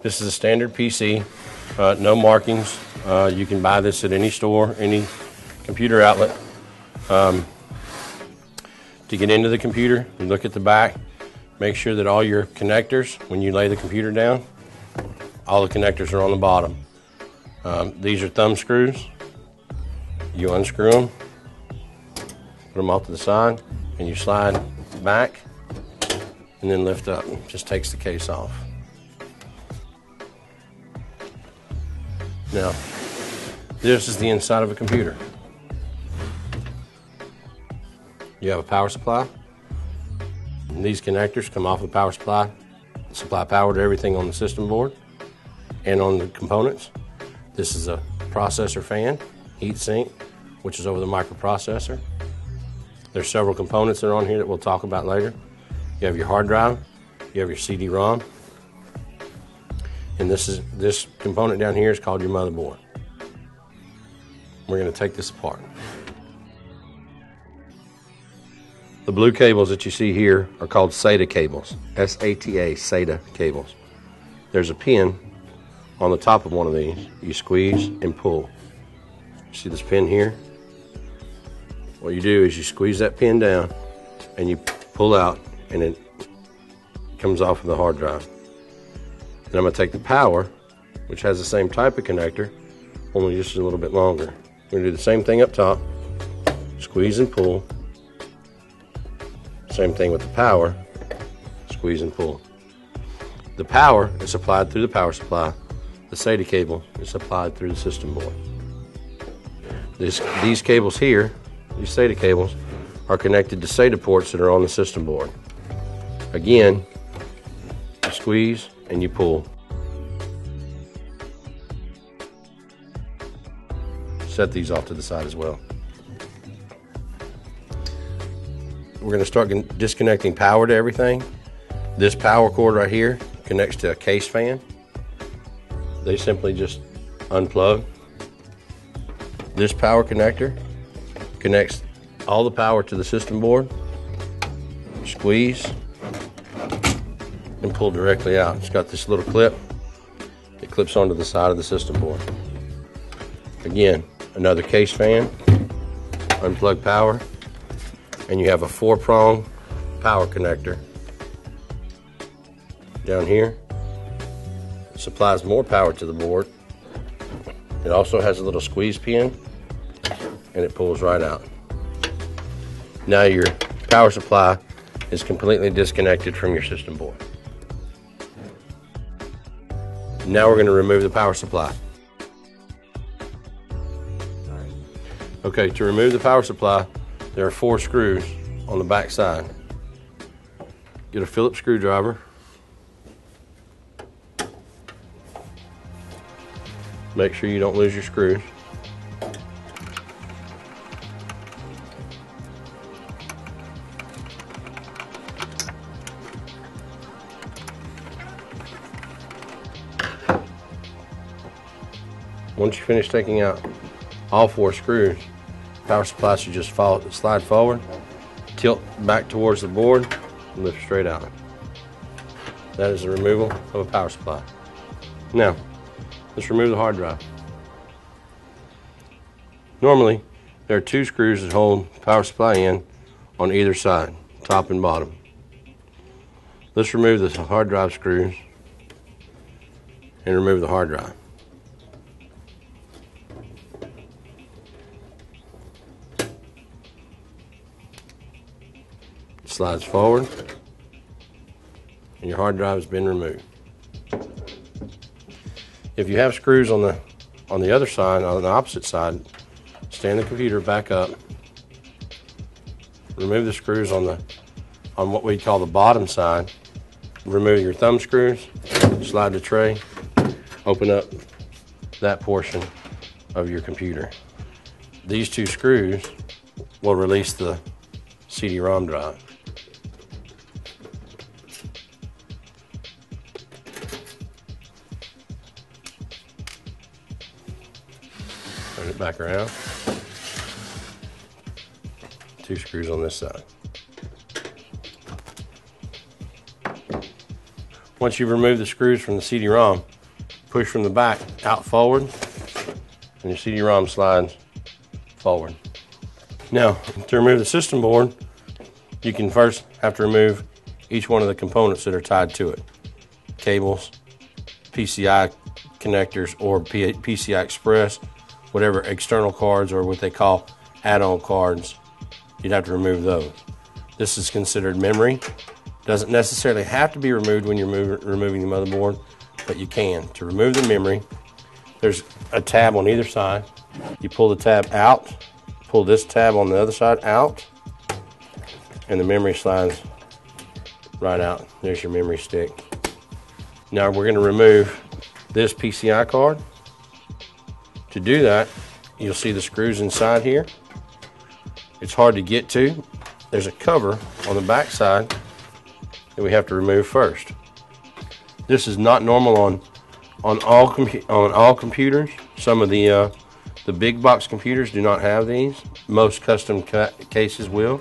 This is a standard PC, uh, no markings. Uh, you can buy this at any store, any computer outlet. Um, to get into the computer, you look at the back, make sure that all your connectors, when you lay the computer down, all the connectors are on the bottom. Um, these are thumb screws. You unscrew them, put them off to the side, and you slide back and then lift up. Just takes the case off. Now, this is the inside of a computer. You have a power supply. And these connectors come off the power supply, supply power to everything on the system board and on the components. This is a processor fan, heat sink, which is over the microprocessor. There's several components that are on here that we'll talk about later. You have your hard drive, you have your CD-ROM, and this is this component down here is called your motherboard. We're going to take this apart. The blue cables that you see here are called SATA cables. S-A-T-A, SATA cables. There's a pin on the top of one of these. You squeeze and pull. See this pin here? What you do is you squeeze that pin down and you pull out and it comes off of the hard drive. Then I'm going to take the power, which has the same type of connector, only just a little bit longer. We're going to do the same thing up top, squeeze and pull. Same thing with the power, squeeze and pull. The power is supplied through the power supply. The SATA cable is supplied through the system board. This, these cables here, these SATA cables, are connected to SATA ports that are on the system board. Again, squeeze and you pull. Set these off to the side as well. We're going to start disconnecting power to everything. This power cord right here connects to a case fan. They simply just unplug. This power connector connects all the power to the system board. Squeeze and pull directly out. It's got this little clip. It clips onto the side of the system board. Again, another case fan, unplug power, and you have a four prong power connector down here. It supplies more power to the board. It also has a little squeeze pin and it pulls right out. Now your power supply is completely disconnected from your system board. Now we're going to remove the power supply. Okay, to remove the power supply, there are four screws on the back side. Get a Phillips screwdriver. Make sure you don't lose your screws. Once you finish taking out all four screws, power supply should just fall, slide forward, tilt back towards the board, and lift straight out. That is the removal of a power supply. Now, let's remove the hard drive. Normally, there are two screws that hold power supply in on either side, top and bottom. Let's remove the hard drive screws and remove the hard drive. Slides forward and your hard drive has been removed. If you have screws on the on the other side, on the opposite side, stand the computer back up. Remove the screws on the on what we call the bottom side. Remove your thumb screws, slide the tray, open up that portion of your computer. These two screws will release the CD-ROM drive. Back around. Two screws on this side. Once you've removed the screws from the CD-ROM, push from the back out forward, and your CD-ROM slides forward. Now, to remove the system board, you can first have to remove each one of the components that are tied to it. Cables, PCI connectors, or PCI Express, whatever external cards or what they call add-on cards, you'd have to remove those. This is considered memory. Doesn't necessarily have to be removed when you're move, removing the motherboard, but you can. To remove the memory, there's a tab on either side. You pull the tab out, pull this tab on the other side out, and the memory slides right out. There's your memory stick. Now we're going to remove this PCI card. To do that, you'll see the screws inside here. It's hard to get to. There's a cover on the back side that we have to remove first. This is not normal on on all on all computers. Some of the uh, the big box computers do not have these. Most custom ca cases will.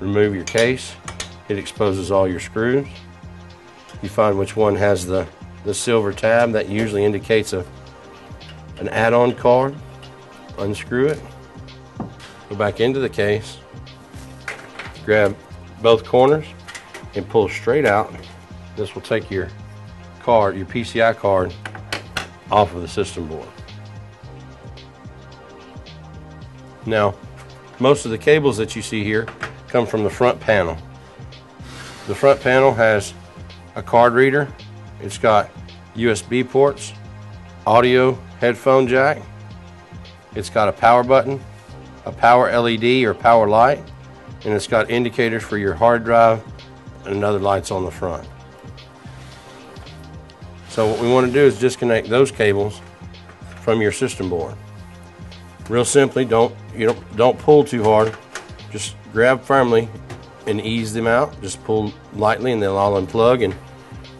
Remove your case. It exposes all your screws. You find which one has the, the silver tab that usually indicates a an add-on card. Unscrew it. Go back into the case. Grab both corners and pull straight out. This will take your card, your PCI card, off of the system board. Now, most of the cables that you see here come from the front panel. The front panel has a card reader. It's got USB ports, audio headphone jack. It's got a power button, a power LED or power light, and it's got indicators for your hard drive and other lights on the front. So what we want to do is disconnect those cables from your system board. Real simply, don't you don't don't pull too hard. Just grab firmly and ease them out. Just pull lightly and they'll all unplug and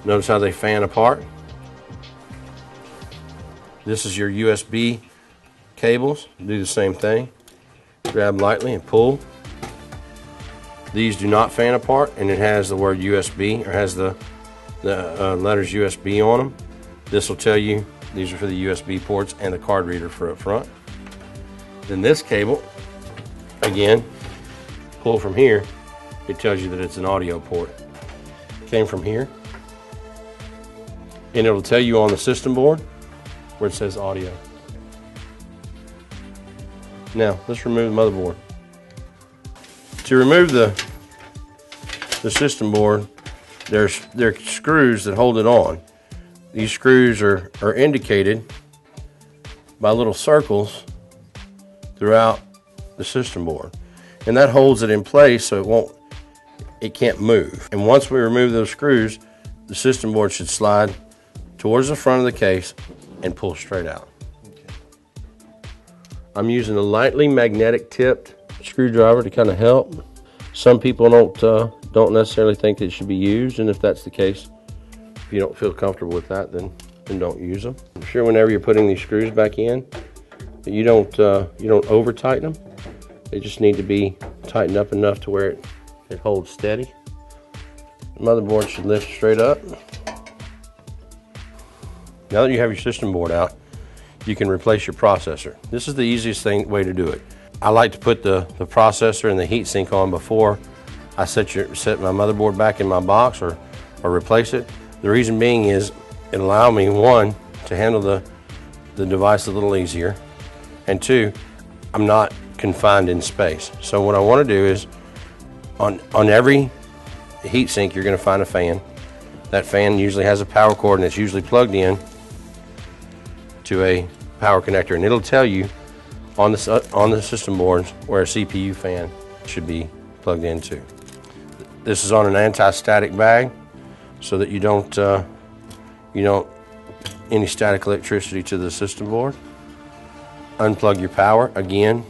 notice how they fan apart. This is your USB cables. Do the same thing. Grab lightly and pull. These do not fan apart and it has the word USB or has the, the uh, letters USB on them. This will tell you these are for the USB ports and the card reader for up front. Then this cable, again, pull from here, it tells you that it's an audio port. Came from here. And it'll tell you on the system board where it says audio. Now, let's remove the motherboard. To remove the, the system board, there's there are screws that hold it on. These screws are, are indicated by little circles throughout the system board. And that holds it in place so it won't, it can't move. And once we remove those screws, the system board should slide towards the front of the case and pull straight out. I'm using a lightly magnetic tipped screwdriver to kind of help. Some people don't uh, don't necessarily think it should be used, and if that's the case, if you don't feel comfortable with that, then then don't use them. I'm sure whenever you're putting these screws back in, you don't uh, you don't over tighten them. They just need to be tightened up enough to where it, it holds steady. The motherboard should lift straight up. Now that you have your system board out, you can replace your processor. This is the easiest thing way to do it. I like to put the, the processor and the heatsink on before I set, your, set my motherboard back in my box or, or replace it. The reason being is it allow me, one, to handle the, the device a little easier, and two, I'm not confined in space. So what I want to do is on, on every heatsink, you're going to find a fan. That fan usually has a power cord and it's usually plugged in to a power connector and it'll tell you on the, uh, on the system boards where a CPU fan should be plugged into. This is on an anti-static bag so that you don't, uh, you don't any static electricity to the system board unplug your power. Again,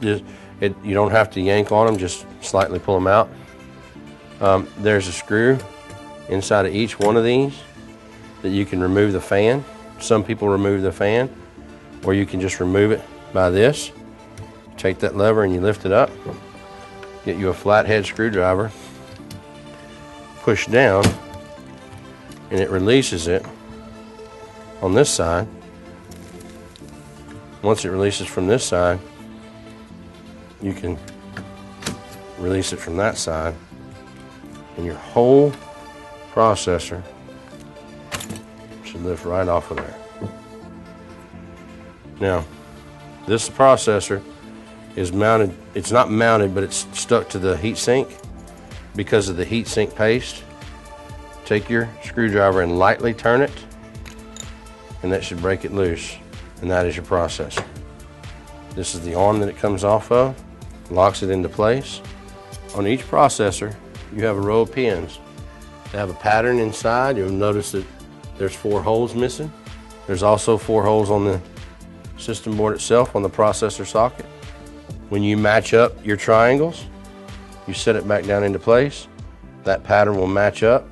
it, you don't have to yank on them, just slightly pull them out. Um, there's a screw inside of each one of these that you can remove the fan. Some people remove the fan, or you can just remove it by this. Take that lever and you lift it up. Get you a flathead screwdriver. Push down and it releases it on this side. Once it releases from this side, you can release it from that side, and your whole processor lift right off of there. Now, this processor is mounted, it's not mounted, but it's stuck to the heat sink because of the heat sink paste. Take your screwdriver and lightly turn it, and that should break it loose, and that is your processor. This is the arm that it comes off of, locks it into place. On each processor, you have a row of pins. They have a pattern inside. You'll notice that there's four holes missing. There's also four holes on the system board itself on the processor socket. When you match up your triangles, you set it back down into place. That pattern will match up.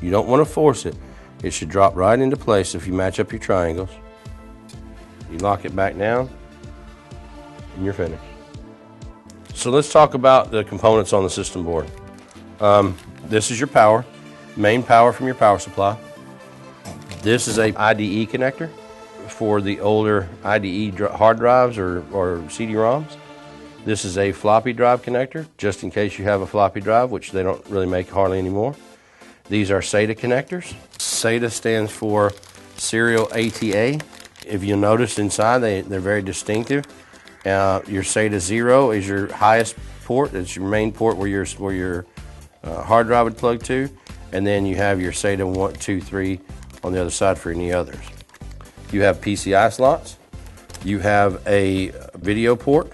You don't want to force it. It should drop right into place if you match up your triangles. You lock it back down and you're finished. So let's talk about the components on the system board. Um, this is your power, main power from your power supply. This is a IDE connector for the older IDE hard drives or, or CD-ROMs. This is a floppy drive connector, just in case you have a floppy drive, which they don't really make hardly anymore. These are SATA connectors. SATA stands for Serial ATA. If you notice inside, they, they're very distinctive. Uh, your SATA 0 is your highest port. It's your main port where your, where your uh, hard drive would plug to. And then you have your SATA 1, 2, 3 on the other side for any others. You have PCI slots. You have a video port.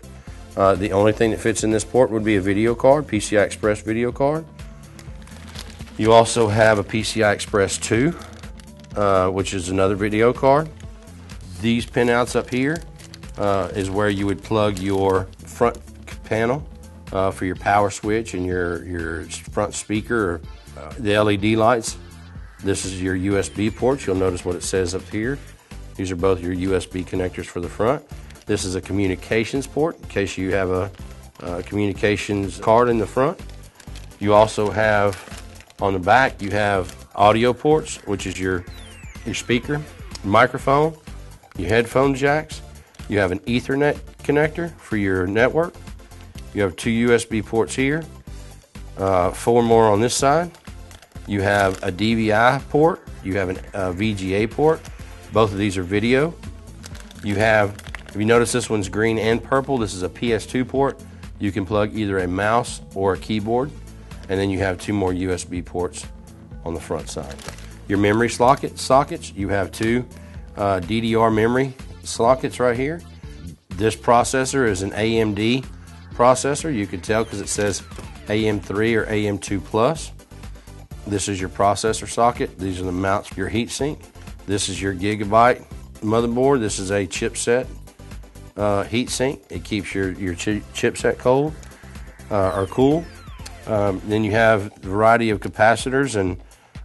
Uh, the only thing that fits in this port would be a video card, PCI Express video card. You also have a PCI Express 2, uh, which is another video card. These pinouts up here uh, is where you would plug your front panel uh, for your power switch and your, your front speaker or the LED lights. This is your USB ports. You'll notice what it says up here. These are both your USB connectors for the front. This is a communications port in case you have a, a communications card in the front. You also have on the back you have audio ports, which is your your speaker, microphone, your headphone jacks, you have an Ethernet connector for your network. You have two USB ports here, uh, four more on this side. You have a DVI port. You have a VGA port. Both of these are video. You have, if you notice this one's green and purple, this is a PS2 port. You can plug either a mouse or a keyboard. And then you have two more USB ports on the front side. Your memory socket, sockets, you have two uh, DDR memory sockets right here. This processor is an AMD processor. You can tell because it says AM3 or AM2 Plus. This is your processor socket. These are the mounts for your heatsink. This is your Gigabyte motherboard. This is a chipset uh, heatsink. It keeps your, your chi chipset cold uh, or cool. Um, then you have a variety of capacitors and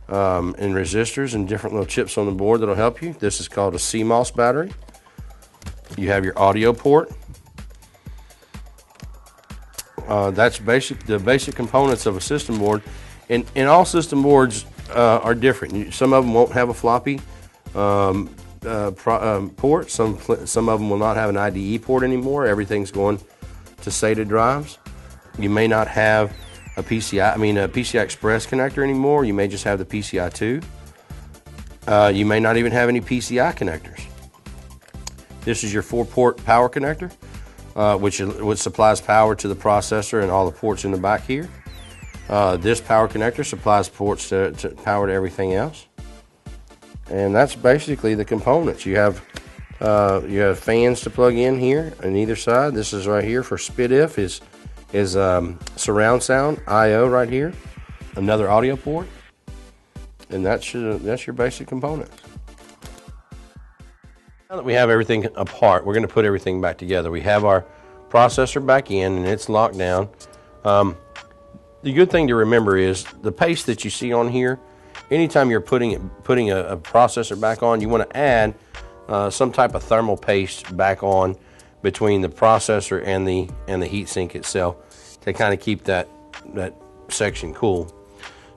um, and resistors and different little chips on the board that'll help you. This is called a CMOS battery. You have your audio port. Uh, that's basic. The basic components of a system board, and, and all system boards uh, are different. Some of them won't have a floppy um, uh, pro, um, port. Some some of them will not have an IDE port anymore. Everything's going to SATA drives. You may not have a PCI. I mean a PCI Express connector anymore. You may just have the PCI 2. Uh, you may not even have any PCI connectors. This is your four port power connector, uh, which, which supplies power to the processor and all the ports in the back here. Uh, this power connector supplies ports to, to, power to everything else. And that's basically the components. You have uh, you have fans to plug in here on either side. This is right here for SPDIF is is um, surround sound I/O right here. Another audio port, and that's your, that's your basic components. Now that we have everything apart, we're going to put everything back together. We have our processor back in and it's locked down. Um, the good thing to remember is the paste that you see on here, anytime you're putting it, putting a, a processor back on, you want to add uh, some type of thermal paste back on between the processor and the and the heatsink itself to kind of keep that that section cool.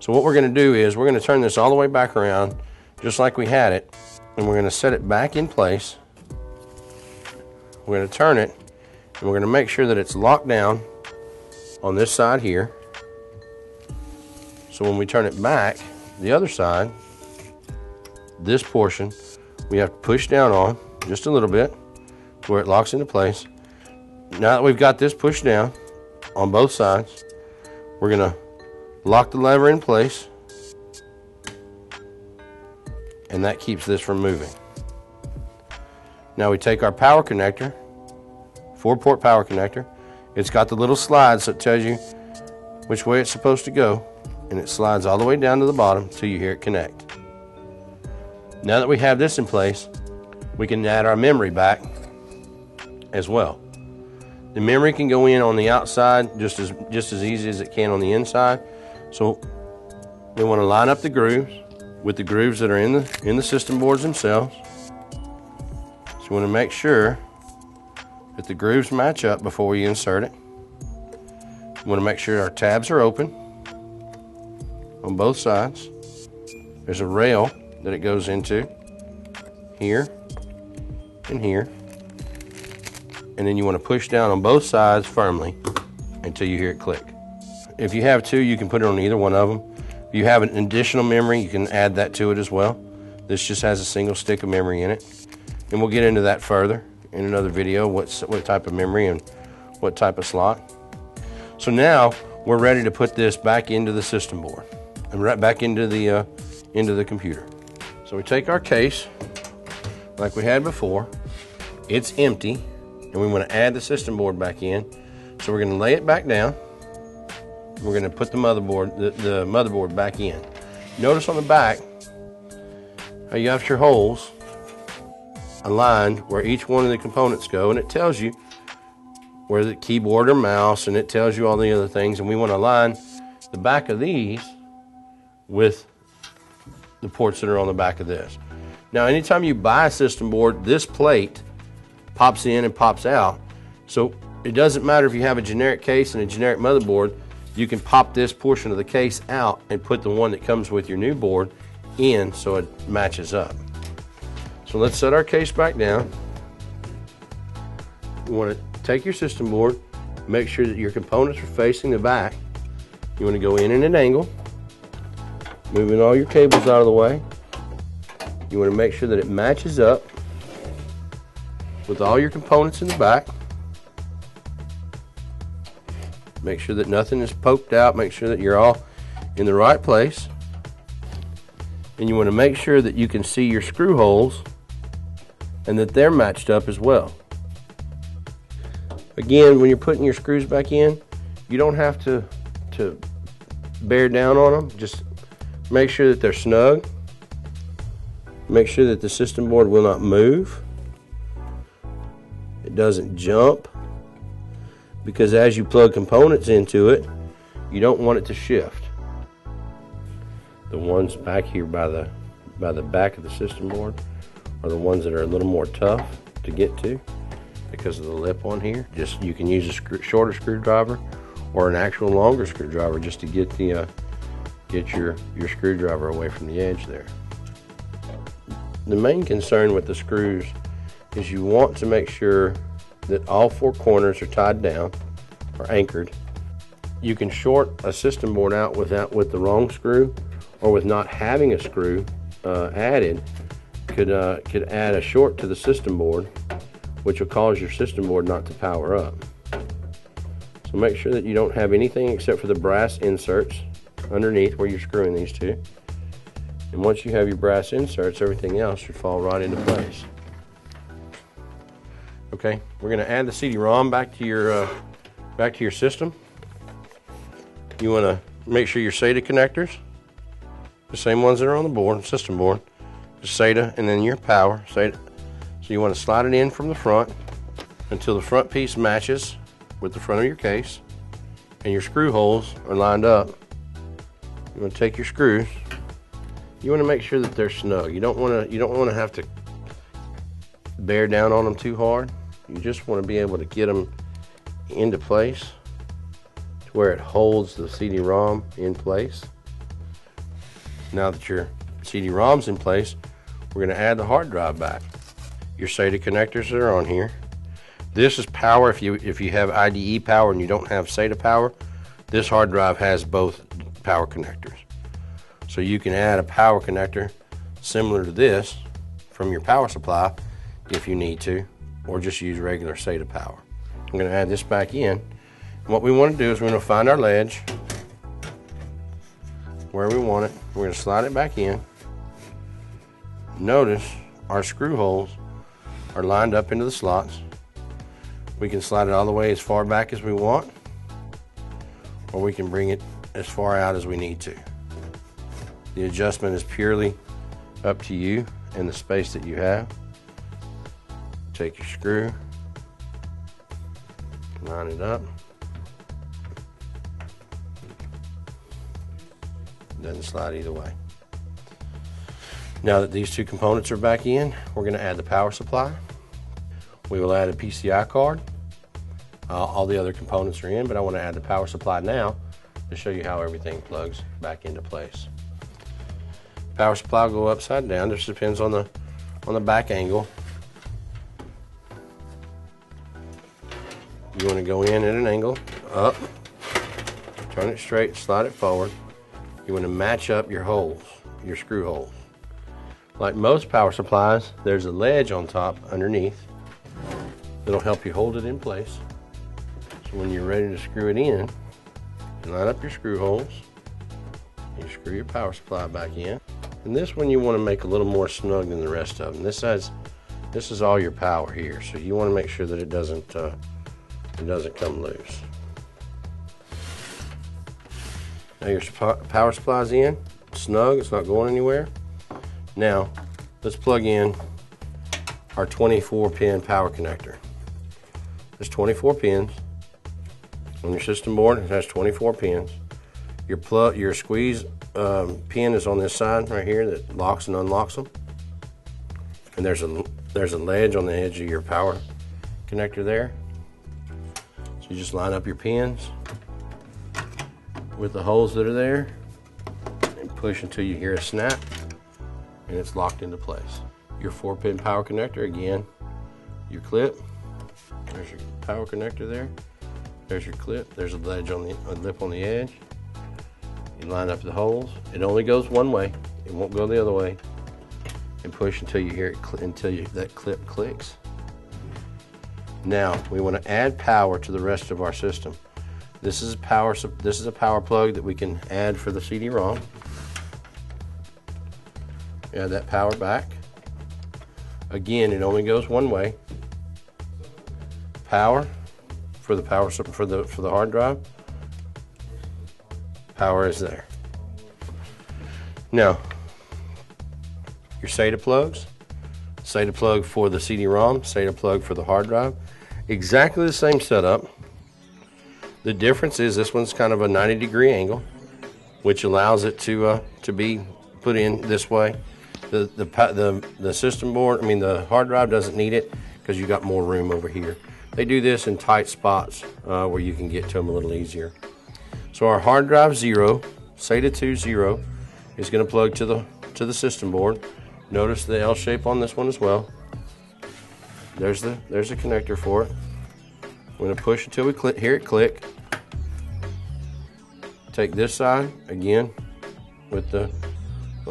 So what we're going to do is we're going to turn this all the way back around just like we had it and we're going to set it back in place. We're going to turn it and we're going to make sure that it's locked down on this side here. So when we turn it back, the other side, this portion, we have to push down on just a little bit where it locks into place. Now that we've got this pushed down on both sides, we're to lock the lever in place and that keeps this from moving. Now we take our power connector, four port power connector. It's got the little slide so it tells you which way it's supposed to go and it slides all the way down to the bottom until you hear it connect. Now that we have this in place, we can add our memory back as well. The memory can go in on the outside just as just as easy as it can on the inside. So we want to line up the grooves with the grooves that are in the in the system boards themselves. So you want to make sure that the grooves match up before we insert it. We want to make sure our tabs are open on both sides. There's a rail that it goes into here and here. And then you want to push down on both sides firmly until you hear it click. If you have two, you can put it on either one of them. If you have an additional memory, you can add that to it as well. This just has a single stick of memory in it. And we'll get into that further in another video, what's, what type of memory and what type of slot. So now we're ready to put this back into the system board and right back into the, uh, into the computer. So we take our case like we had before. It's empty and we want to add the system board back in. So we're going to lay it back down. We're going to put the motherboard, the, the motherboard back in. Notice on the back how you have your holes aligned where each one of the components go and it tells you where the keyboard or mouse and it tells you all the other things and we want to align the back of these with the ports that are on the back of this. Now anytime you buy a system board this plate pops in and pops out so it doesn't matter if you have a generic case and a generic motherboard you can pop this portion of the case out and put the one that comes with your new board in so it matches up. So let's set our case back down. You want to take your system board, make sure that your components are facing the back. You want to go in at an angle, moving all your cables out of the way. You want to make sure that it matches up with all your components in the back. Make sure that nothing is poked out. Make sure that you're all in the right place. And you want to make sure that you can see your screw holes and that they're matched up as well. Again, when you're putting your screws back in, you don't have to, to bear down on them. Just make sure that they're snug. Make sure that the system board will not move. It doesn't jump. Because as you plug components into it, you don't want it to shift. The ones back here by the by the back of the system board are the ones that are a little more tough to get to because of the lip on here. Just you can use a shorter screwdriver or an actual longer screwdriver just to get the uh, get your your screwdriver away from the edge there. The main concern with the screws is you want to make sure that all four corners are tied down or anchored. You can short a system board out without with the wrong screw or with not having a screw uh, added could, uh, could add a short to the system board, which will cause your system board not to power up. So make sure that you don't have anything except for the brass inserts underneath where you're screwing these two. And once you have your brass inserts, everything else should fall right into place. Okay, we're going to add the CD-ROM back to your uh, back to your system. You want to make sure your SATA connectors, the same ones that are on the board, system board, the SATA and then your power SATA. So you want to slide it in from the front until the front piece matches with the front of your case and your screw holes are lined up. You want to take your screws. You want to make sure that they're snug. You don't want to you don't want to have to bear down on them too hard. You just want to be able to get them into place to where it holds the CD-ROM in place. Now that your CD-ROM's in place, we're going to add the hard drive back. Your SATA connectors are on here. This is power if you if you have IDE power and you don't have SATA power. This hard drive has both power connectors. So you can add a power connector similar to this from your power supply if you need to, or just use regular SATA power. I'm going to add this back in. And what we want to do is we're going to find our ledge where we want it. We're going to slide it back in. Notice our screw holes are lined up into the slots. We can slide it all the way as far back as we want, or we can bring it as far out as we need to. The adjustment is purely up to you and the space that you have. Take your screw, line it up. Doesn't slide either way. Now that these two components are back in, we're going to add the power supply. We will add a PCI card. Uh, all the other components are in, but I want to add the power supply now to show you how everything plugs back into place. Power supply will go upside down. This depends on the on the back angle. You want to go in at an angle, up, turn it straight, slide it forward. You want to match up your holes, your screw holes. Like most power supplies, there's a ledge on top underneath that'll help you hold it in place. So when you're ready to screw it in, line up your screw holes, you screw your power supply back in. And this one you want to make a little more snug than the rest of them. This has, this is all your power here, so you want to make sure that it doesn't, uh, it doesn't come loose. Now your power supply's in, snug, it's not going anywhere. Now, let's plug in our 24 pin power connector. There's 24 pins. On your system board, it has 24 pins. Your plug, your squeeze um, pin is on this side right here that locks and unlocks them. And there's a there's a ledge on the edge of your power connector there. So you just line up your pins with the holes that are there and push until you hear a snap and it's locked into place. Your four pin power connector, again, your clip, there's your power connector there, there's your clip, there's a ledge on the a lip on the edge. You line up the holes, it only goes one way, it won't go the other way. And push until you hear it, until you, that clip clicks. Now, we want to add power to the rest of our system. This is a power, this is a power plug that we can add for the CD-ROM. Add that power back. Again, it only goes one way. Power for the power for the for the hard drive. Power is there. Now, your SATA plugs. SATA plug for the CD-ROM, SATA plug for the hard drive. Exactly the same setup. The difference is this one's kind of a 90 degree angle, which allows it to uh, to be put in this way the, the, the, the system board, I mean the hard drive doesn't need it because you got more room over here. They do this in tight spots uh, where you can get to them a little easier. So our hard drive zero, SATA 2 zero, is going to plug to the to the system board. Notice the L shape on this one as well. There's the there's a connector for it. Going to push until we click, hear it click. Take this side again with the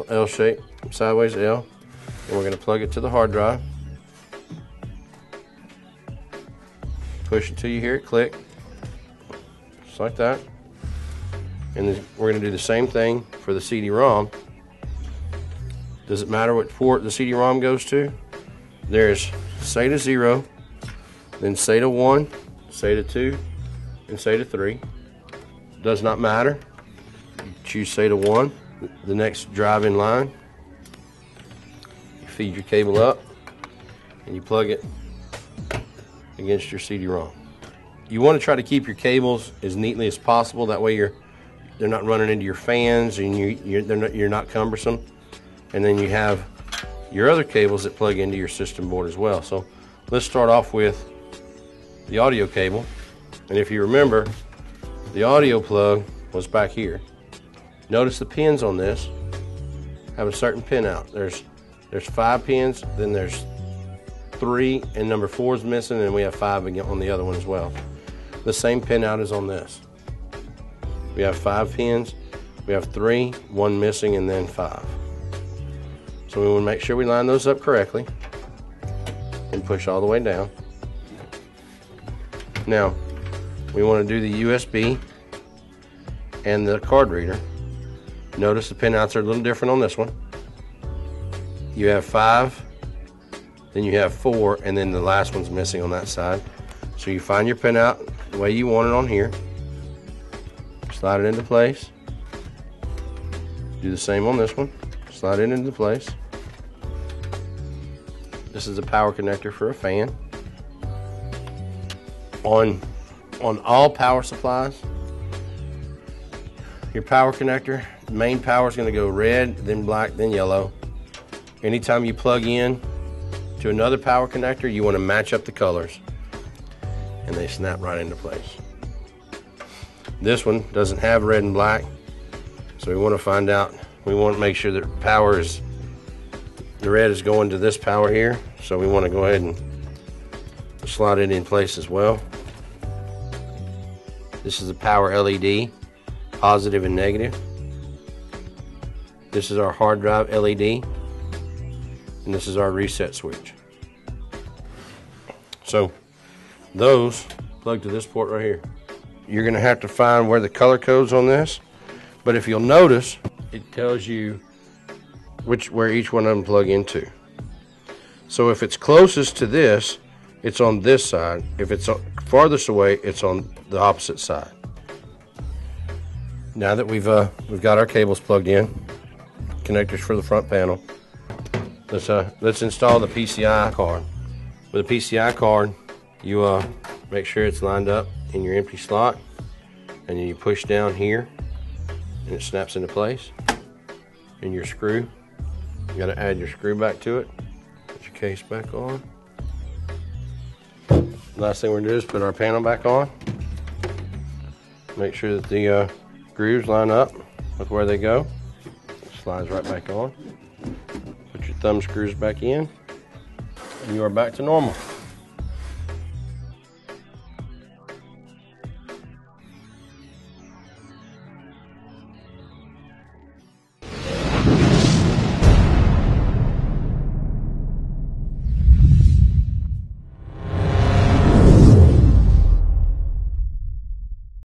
L shape sideways L, and we're going to plug it to the hard drive. Push until you hear it click, just like that. And we're going to do the same thing for the CD-ROM. Does it matter what port the CD-ROM goes to? There's SATA 0, then SATA 1, SATA 2, and SATA 3. Does not matter. You choose SATA 1, the next drive in line You feed your cable up and you plug it against your CD-ROM. You want to try to keep your cables as neatly as possible. That way you're they're not running into your fans and you, you're, not, you're not cumbersome. And then you have your other cables that plug into your system board as well. So let's start off with the audio cable. And if you remember, the audio plug was back here. Notice the pins on this have a certain pin out. There's there's five pins, then there's three, and number four is missing, and we have five again on the other one as well. The same pin out is on this. We have five pins, we have three, one missing, and then five. So we want to make sure we line those up correctly and push all the way down. Now, we want to do the USB and the card reader. Notice the pinouts are a little different on this one. You have five, then you have four, and then the last one's missing on that side. So you find your pin out the way you want it on here. Slide it into place. Do the same on this one. Slide it into place. This is a power connector for a fan. On, on all power supplies, your power connector, main power is going to go red, then black, then yellow. Anytime you plug in to another power connector, you want to match up the colors and they snap right into place. This one doesn't have red and black, so we want to find out, we want to make sure that power is, the red is going to this power here, so we want to go ahead and slide it in place as well. This is the power LED, positive and negative. This is our hard drive LED, and this is our reset switch. So those plug to this port right here. You're gonna have to find where the color code's on this, but if you'll notice, it tells you which where each one of them plug into. So if it's closest to this, it's on this side. If it's farthest away, it's on the opposite side. Now that we've uh, we've got our cables plugged in, connectors for the front panel, let's uh, let's install the PCI card. With a PCI card, you uh, make sure it's lined up in your empty slot, and then you push down here, and it snaps into place. And your screw, you got to add your screw back to it. Put your case back on. Last thing we're gonna do is put our panel back on. Make sure that the uh, grooves line up with where they go. Slides right back on. Put your thumb screws back in, you are back to normal.